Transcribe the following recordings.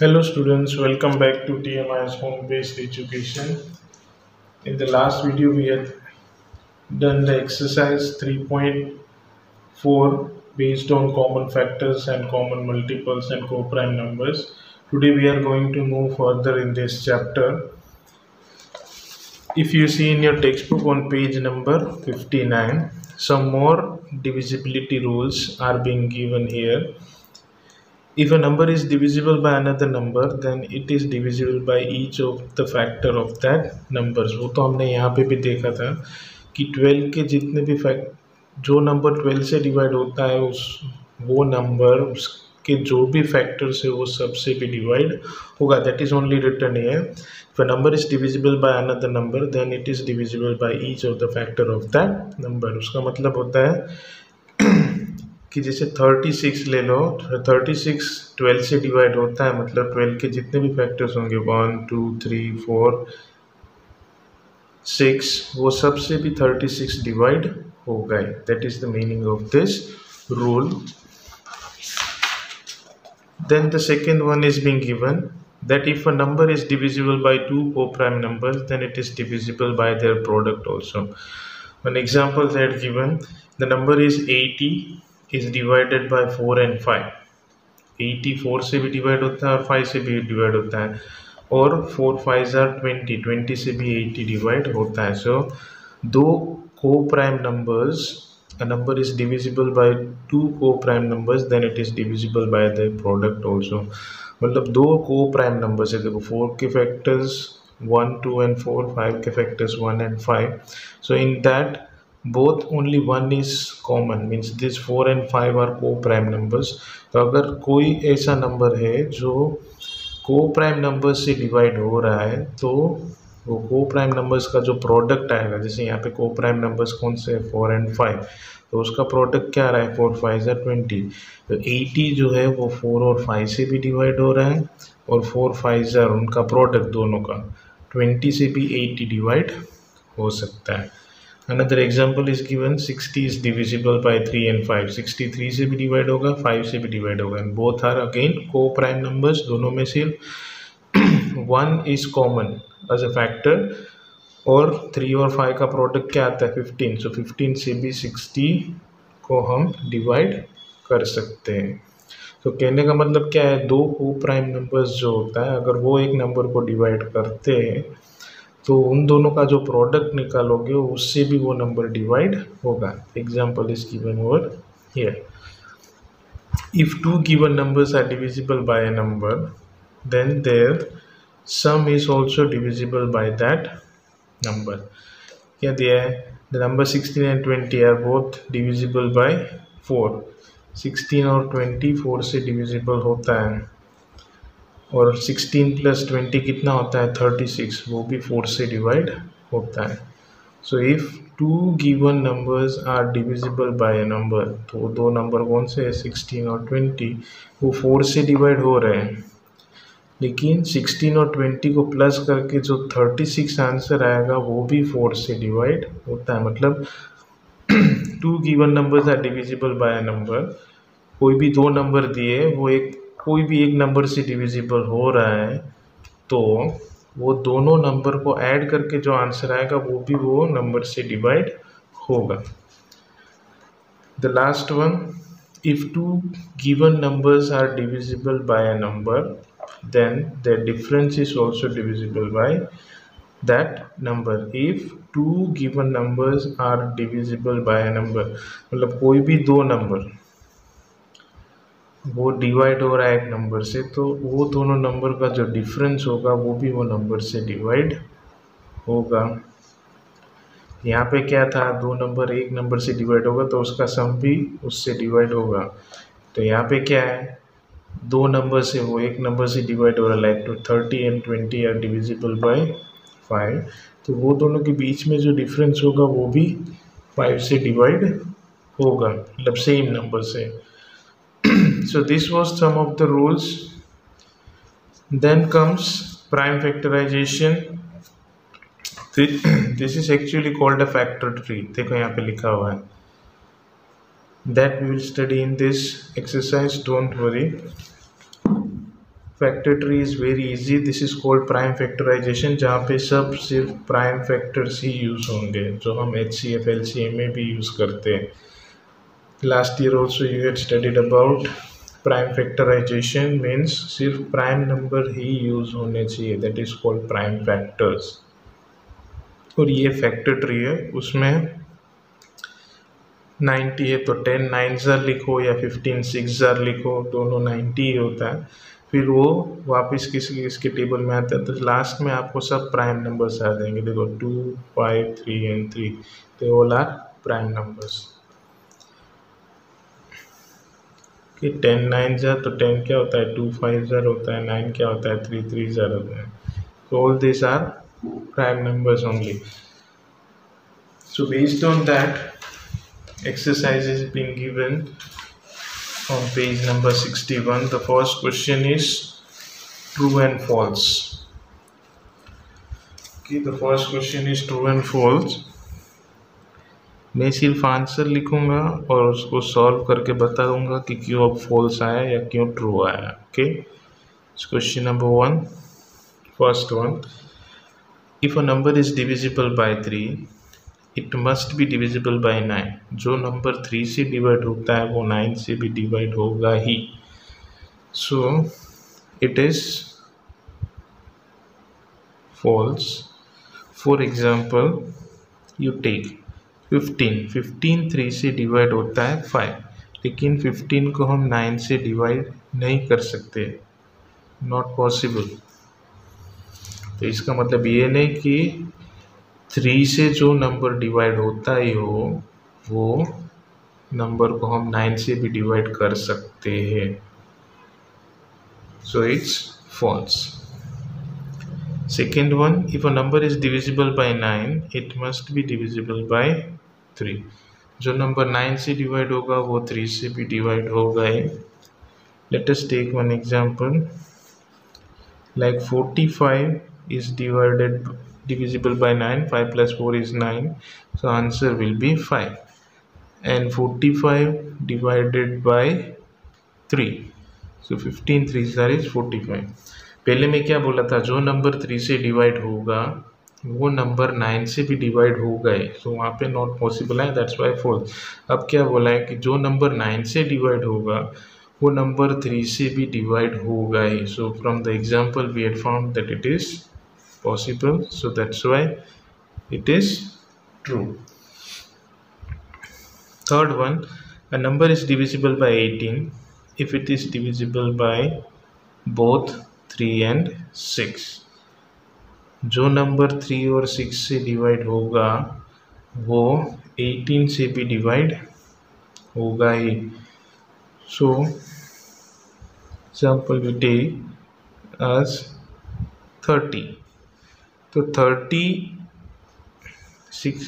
Hello students, welcome back to TMI's home-based education. In the last video we had done the exercise 3.4 based on common factors and common multiples and co-prime numbers. Today we are going to move further in this chapter. If you see in your textbook on page number 59, some more divisibility rules are being given here if a number is divisible by another number, then it is divisible by each of the factor of that numbers. वो तो हमने यहाँ पर भी देखा था कि 12 के जितने भी फैक्ट जो नंबर 12 से डिवाइड होता है, उस, वो नंबर उसके जो भी फैक्टर्स है, वो सबसे भी डिवाइड होगा। दैट इज़ ओनली रिटर्न year if a number is divisible by another number then it is divisible by each of the factor of that number उसका मतलब होता है कि जैसे 36 ले लो 36 12 से डिवाइड होता है मतलब 12 के जितने भी फैक्टर्स होंगे one two three four six वो सबसे भी 36 डिवाइड हो गए। That is the meaning of this rule then the second one is being given that if a number is divisible by two coprime number then it is divisible by their product also an example that given the number is eighty is divided by four and five eighty four से भी divide होता है और five से भी divide होता है। और four five are twenty twenty से भी एटी डिवाइड होता है। सो so, दो coprime numbers a number is divisible by two co-prime numbers then it is divisible by the product also. मतलब दो को प्राइम नंबर्स है। देखो फोर के factors one two and four five के factors one and five so in that both only one is common, means this four and five are coprime numbers तो अगर कोई ऐसा नंबर है जो को प्राइम नंबर से divide हो रहा है तो वो को प्राइम नंबर्स का जो प्रोडक्ट आएगा, जैसे यहाँ पे को प्राइम नंबर्स कौन से फोर एंड फाइव तो उसका प्रोडक्ट क्या रहा है? फोर फाइव ज़ा ट्वेंटी तो एटी जो है, वो फोर और फाइव से भी डिवाइड हो रहा है, और फोर फाइव ज़ार उनका प्रोडक्ट दोनों का. ट्वेंटी से भी एटी डिवाइड हो सकता है. Another example is given 60 is divisible by 3 and 5 63 से भी डिवाइड होगा 5 से भी डिवाइड होगा. And both are again coprime numbers दोनों में से one is common as a factor और थ्री और फाइव का प्रोडक्ट क्या आता है? फिफ्टीन सो फिफ्टीन से भी सिक्सटी को हम डिवाइड कर सकते हैं. तो so, कहने का मतलब क्या है? दो को प्राइम नंबर्स जो होता है अगर वो एक नंबर को डिवाइड करते हैं तो उन दोनों का जो प्रोडक्ट निकालोगे, उससे भी वो नंबर डिवाइड होगा। Example is given over here if two given numbers are divisible by a number then their sum is also divisible by that number क्या दिया है? The number sixteen and twenty are both divisible by four sixteen और twenty four से divisible होता है। और 16 plus twenty कितना होता है? 36 वो भी 4 से डिवाइड होता है। So if two given numbers are divisible by a number तो दो नंबर कौन से है? 16 और 20 वो 4 से डिवाइड हो रहे हैं। लेकिन 16 और 20 को प्लस करके जो 36 आंसर आएगा, वो भी 4 से डिवाइड होता है। मतलब two given numbers are divisible by a number कोई भी दो नंबर दिए, वो एक कोई भी एक नंबर से डिविजिबल हो रहा है तो वो दोनों नंबर को ऐड करके जो आंसर आएगा, वो भी वो नंबर से डिवाइड होगा। The last one if two given numbers are divisible by a number then the difference is also divisible by that number if two given numbers are divisible by a number मतलब कोई भी दो number वो divide हो रहा है एक number से तो वो दोनों नंबर का जो डिफरेंस होगा, वो भी वो नंबर से डिवाइड होगा। यहाँ पे क्या था? दो नंबर एक नंबर से डिवाइड होगा तो उसका सम भी उससे डिवाइड होगा। तो यहाँ पे क्या है? दो नंबर से वो एक नंबर से डिवाइड हो रहा है like two thirty and twenty are divisible by five तो वो दोनों के बीच में जो डिफरेंस होगा, वो भी फाइव से डिवाइड होगा मतलब सेम नंबर से। So this was some of the rules then comes prime factorization this is actually called a factor tree देखो यहाँ पे लिखा हुआ है that we will study in this exercise don't worry factor tree is very easy this is called prime factorisation जहाँ पे सब सिर्फ़ प्राइम फैक्टर्स ही यूज़ होंगे जो हम H C F L C A में भी यूज़ करते हैं last year also you had studied about prime factorisation means सिर्फ़ प्राइम नंबर ही यूज़ होने चाहिए that is called prime factors और ये फैक्टर ट्री है, उसमें 90 है तो 10 नाइन ज़ार लिखो या 15 सिक्स ज़ार लिखो, दोनों 90 ही होता है। फिर वो वापस किसी, किसके टेबल में आता है? तो लास्ट में आपको सब प्राइम नंबर्स आ जाएँगे। देखो two five three and three तो ऑल आर प्राइम नंबर्स कि टेन नाइन जार तो टेन क्या होता है? टू फाइव जर होता है, नाइन क्या होता है? थ्री थ्री जार होता है। All this are prime numbers only so based on that exercise is been given on page number sixty one the first question is true and false कि the first question is true and false मैं सिर्फ़ answer लिखूँगा और उसको solve करके बता दूँगा कि क्यों अब फॉल्स आया या क्यों ट्रू आया okay question number one first one if a number is divisible by three it must be divisible by nine जो नंबर थ्री से डिवाइड होता है, वो नाइन से भी डिवाइड होगा ही। So it is false for example you take fifteen fifteen three से divide होता है फाइव लेकिन फिफ्टीन को हम नाइन से डिवाइड नहीं कर सकते. नॉट पॉसिबल तो इसका मतलब ये नहीं कि थ्री से जो नंबर डिवाइड होता ही हो, वो नंबर को हम नाइन से भी डिवाइड कर सकते हैं. So it's false second one if a number is divisible by nine it must be divisible by three जो नंबर नाइन से डिवाइड होगा, वो थ्री से भी डिवाइड होगा ही। Let us take one example like 45 is divided, divisible by 9 5 plus 4 is 9 so, answer will be 5 and 45 divided by 3 so 15 3 is 45 पहले मैं क्या बोला था, जो नंबर थ्री से डिवाइड होगा, वो नंबर नाइन से भी डिवाइड हो गए। सो वहाँ पे नॉट पॉसिबल है दैट्स वाई फोर अब क्या बोला है कि जो नंबर नाइन से डिवाइड होगा, वो नंबर थ्री से भी divide he so from the example we had found that it is possible so that's why it is true third one a number is divisible by 18 if it is divisible by both 3 and 6 जो number three और six से divide होगा, वो 18 से भी divide होगा ही। So example we take as 30 तो 30 six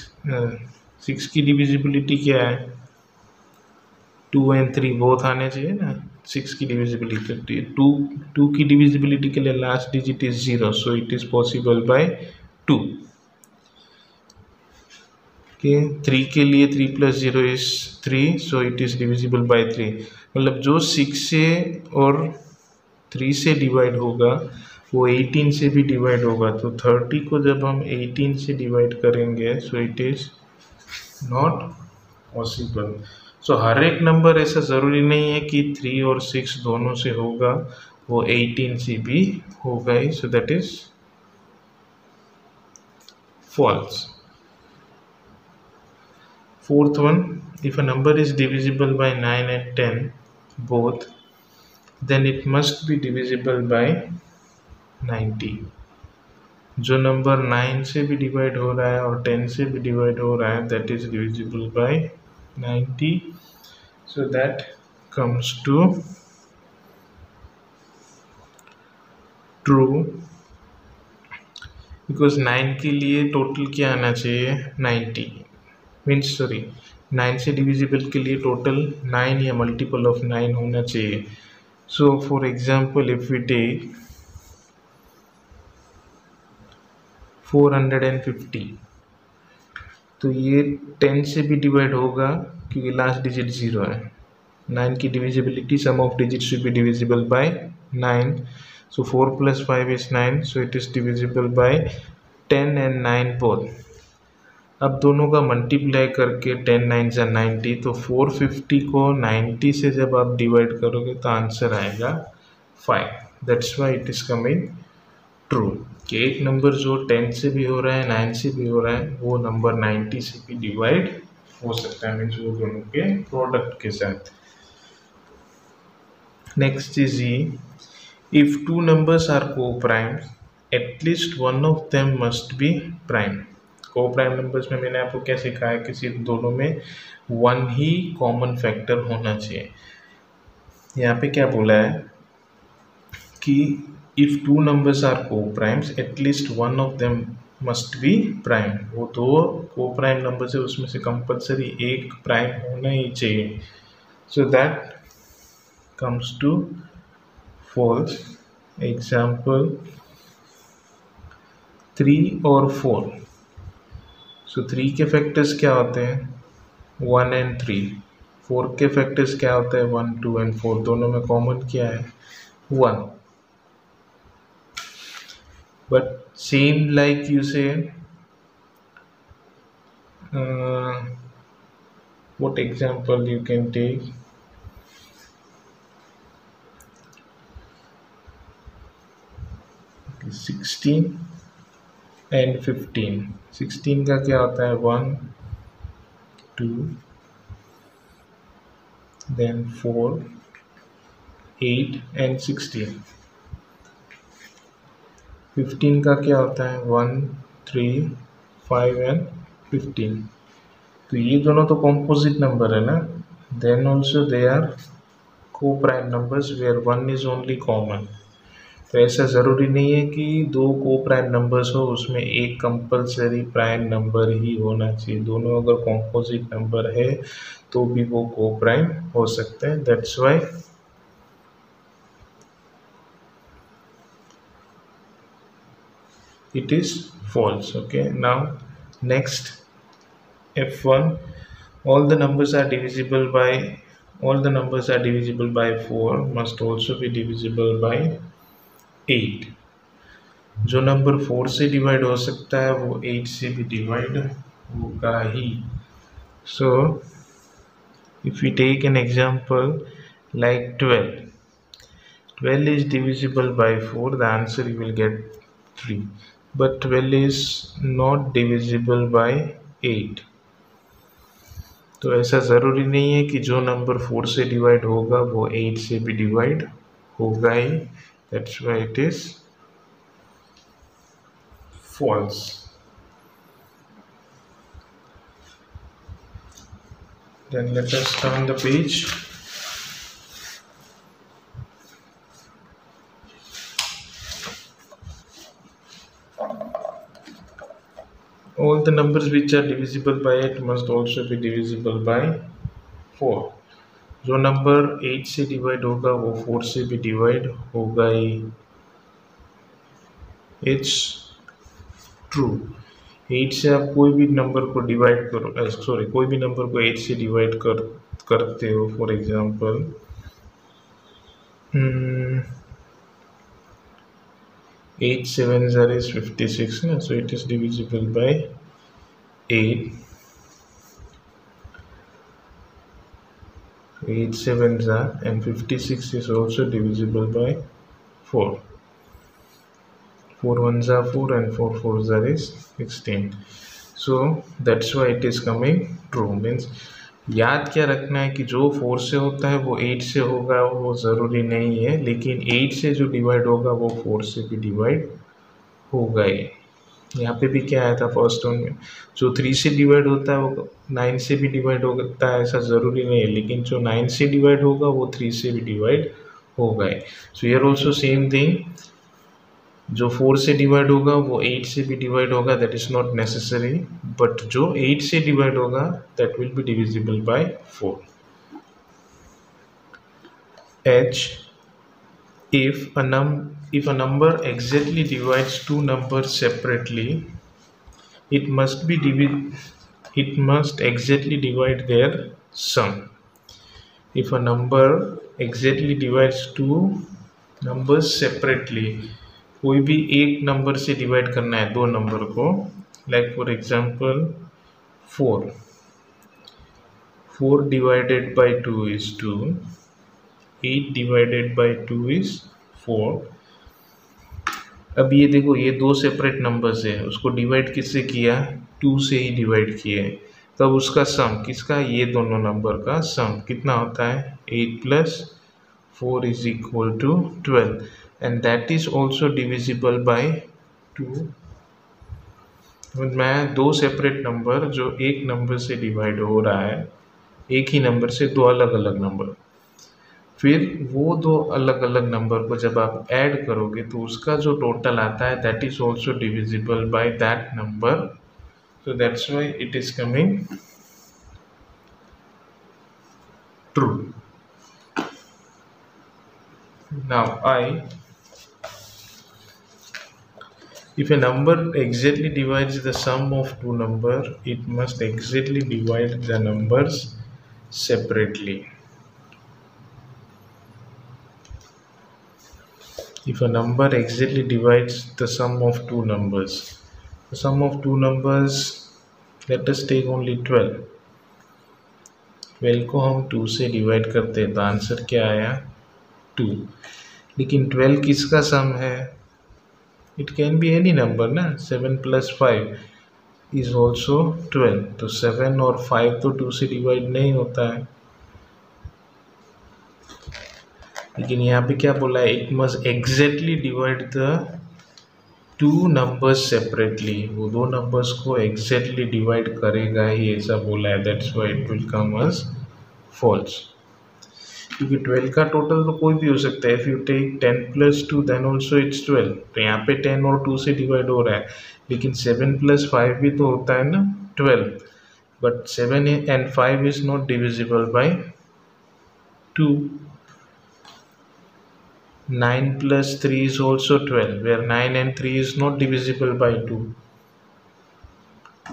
six की डिविजिबिलिटी क्या है? टू एंड थ्री बोथ आने चाहिए ना। सिक्स की डिविजिबिलिटी टू टू की डिविजिबिलिटी के लिए last digit is zero so it is possible by two के थ्री के लिए three plus zero is three so it is divisible by three मतलब जो सिक्स से और थ्री से डिवाइड होगा, वो एटीन से भी डिवाइड होगा। तो थर्टी को जब हम एटीन से डिवाइड करेंगे so it is not possible so हर एक नंबर ऐसा ज़रूरी नहीं है कि थ्री और सिक्स दोनों से होगा, वो एटीन से भी होगा ही so that is false fourth one, if a number is divisible by 9 and 10 both, then it must be divisible by 90 जो नंबर 9 से भी डिवाइड हो रहा है और 10 से भी डिवाइड हो रहा है that is divisible by 90 so that comes to true. Because nine के लिए टोटल क्या आना चाहिए? नाइन्टी मीन्स सॉरी नाइन से डिविजिबल के लिए टोटल नाइन या मल्टीपल ऑफ़ नाइन होना चाहिए. So for example if we take four hundred and fifty तो ये टेन से भी डिवाइड होगा, क्योंकि लास्ट डिजिट ज़ीरो है। नाइन की divisibility sum of digit should be divisible by nine so 4 plus 5 is 9 so it is divisible by 10 and 9 both. अब दोनों का मल्टीप्लाई करके टेन नाइन से 90 तो 450 को 90 से जब आप डिवाइड करोगे तो आंसर आएगा five that's why it is coming true कि एक नंबर जो 10 से भी हो रहा है नाइन से भी हो रहा है, वो नंबर 90 से भी डिवाइड हो सकता है मीन्स वो दोनों के प्रोडक्ट के साथ। Next is E if two numbers are coprime at least one of them must be prime coprime numbers में मैंने आपको क्या सिखाया कि सिर्फ़ दोनों में वन ही कॉमन फैक्टर होना चाहिए। यहाँ पे क्या बोला है? कि if two numbers are coprimes at least one of them must be prime वो दो को प्राइम नंबर है, उसमें से कंपलसरी एक प्राइम होना ही चाहिए। So that comes to false example three और फोर सो थ्री के फैक्टर्स क्या होते हैं? वन एंड थ्री फोर के फैक्टर्स क्या होते हैं? वन टू एंड फोर दोनों में कॉमन क्या है? One but same like you say what example you can take? Sixteen and fifteen sixteen का क्या होता है? One two then four eight and sixteen fifteen का क्या होता है? One three five and fifteen तो ये दोनों तो कॉम्पोजिट नंबर है ना? Then also they are coprime numbers where one is only common तो ऐसा ज़रूरी नहीं है कि दो को प्राइम नंबर्स हो, उसमें एक कंपलसरी प्राइम नंबर ही होना चाहिए। दोनों अगर कॉम्पोजिट नंबर है तो भी वो को प्राइम हो सकते हैं। That's why it is false okay? Now next f1 all the numbers are divisible by all the numbers are divisible by 4 must also be divisible by 8 जो नंबर 4 से डिवाइड हो सकता है वो 8 से भी डिवाइड होगा ही। सो if we take an example like 12 12 is divisible by 4 the answer you will get 3 but 12 is not divisible by 8 तो ऐसा ज़रूरी नहीं है कि जो नंबर फोर से डिवाइड होगा, वो एट से भी डिवाइड होगा ही। That's why it is false then let us turn the page. The numbers which are divisible by 8 must also be divisible by 4 जो नंबर एट से डिवाइड होगा वो फोर से भी डिवाइड होगा ही इट्स ट्रू एट से आप कोई भी नंबर को डिवाइड करो सॉरी कोई भी नंबर को एट से डिवाइड कर, करते हो फॉर एग्जांपल एट सेवन ज़ार इज़ फिफ्टी सिक्स ना so it is divisible by eight 8 sevens are and 56 is also divisible by 4 4 ones are 4 and 4 fours are is 16 so that's why it is coming true means याद क्या रखना है कि जो four से होता है वो एट से होगा वो ज़रूरी नहीं है लेकिन एट से जो डिवाइड होगा वो फोर से भी डिवाइड होगा ही यहाँ पे भी क्या आया था फ़र्स्ट वन में? जो थ्री से डिवाइड होता है, वो नाइन से भी डिवाइड होता है, ऐसा ज़रूरी नहीं है। लेकिन जो नाइन से डिवाइड होगा, वो थ्री से भी डिवाइड होगा सो यर ऑल्सो सेम थिंग जो फोर से डिवाइड होगा, वो एट से भी डिवाइड होगा that is not necessary but जो एट से डिवाइड होगा that will be divisible by four H if a num if a number exactly divides two numbers separately it must be divi it must exactly divide their sum if a number exactly divides two numbers separately कोई भी एक number से divide करना है दो number को like for example four four divided by two is two eight divided by two is four. अब ये देखो, ये दो सेपरेट नंबर्स है। उसको डिवाइड किससे किया? टू से ही डिवाइड किए तब उसका सम किसका? ये दोनों नंबर का सम कितना होता है? Eight plus four is equal to twelve and that is also divisible by two मैं दो सेपरेट नंबर जो एक नंबर से डिवाइड हो रहा है, एक ही नंबर से दो अलग अलग नंबर फिर वो दो अलग अलग नंबर को जब आप ऐड करोगे तो उसका जो टोटल आता है that is also divisible by that number so that's why it is coming true now i if a number exactly divides the sum of two number it must exactly divide the numbers separately if a number exactly divides the sum of two numbers the sum of two numbers let us take only 12 12 को हम 2 से divide करते हैं तो answer क्या आया 2 लेकिन 12 किसका सम है it can be any number ना 7 प्लस फाइव इज़ ऑल्सो 12 तो 7 और 5 तो 2 से डिवाइड नहीं होता है लेकिन यहाँ पे क्या बोला है? It must exactly divide the two numbers separately वो दो नंबर्स को एग्जैक्टली डिवाइड करेगा ही, ऐसा बोला है। That's why it will come us false क्योंकि ट्वेल्व का टोटल तो कोई भी हो सकता है। If you take ten plus two then also it's twelve तो यहाँ पे टेन और टू से डिवाइड हो रहा है। लेकिन सेवन प्लस फाइव भी तो होता है ना twelve but seven and five is not divisible by two 9 plus 3 is also 12 where 9 and 3 is not divisible by 2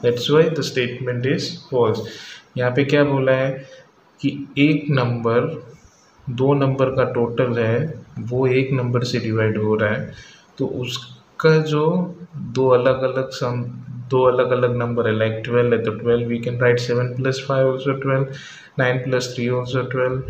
that's why the statement is false. यहाँ पे क्या बोला है कि एक नंबर दो नंबर का टोटल है, वो एक नंबर से डिवाइड हो रहा है तो उसका जो दो अलग अलग सम, दो अलग अलग नंबर है लाइक ट्वेल्व है तो twelve we can write seven plus five also twelve nine plus three also twelve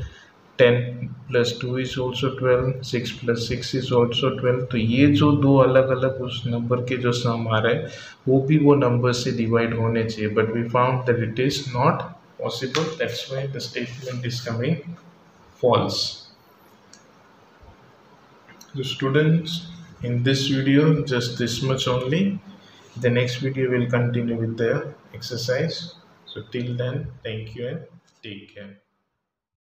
ten plus two is also twelve, six plus six is also twelve. तो ये जो दो अलग अलग उस नंबर के जो सम आ रहे हैं, वो भी वो नंबर से डिवाइड होने चाहिए। But we found that it is not possible that's why the statement is coming false students in this video just this much only the next video will continue with the exercise so till then thank you and take care